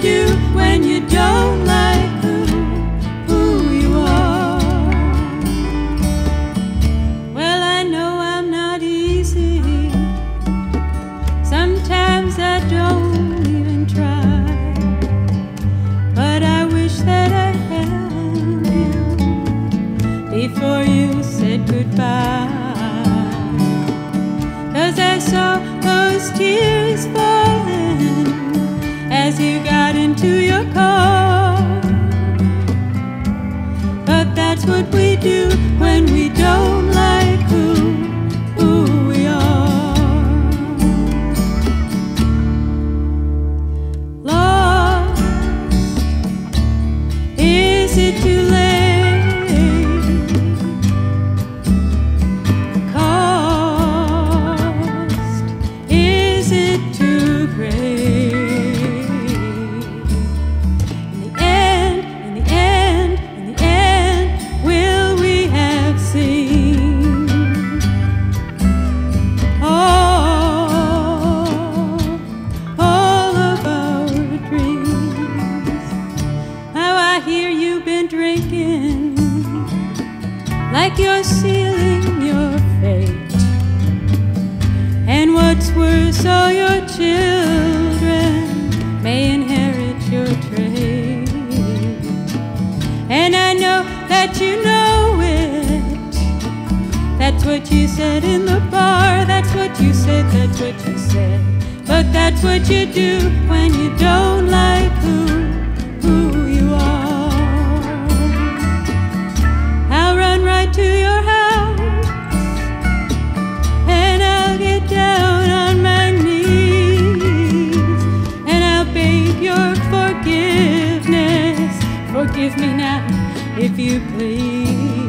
when you don't like who, who you are. Well, I know I'm not easy. Sometimes I don't even try. But I wish that I held you before you said goodbye. Cause I saw those tears when we like you're sealing your fate. And what's worse, all your children may inherit your trade. And I know that you know it. That's what you said in the bar. That's what you said. That's what you said. But that's what you do when you don't like who Forgive me now, if you please.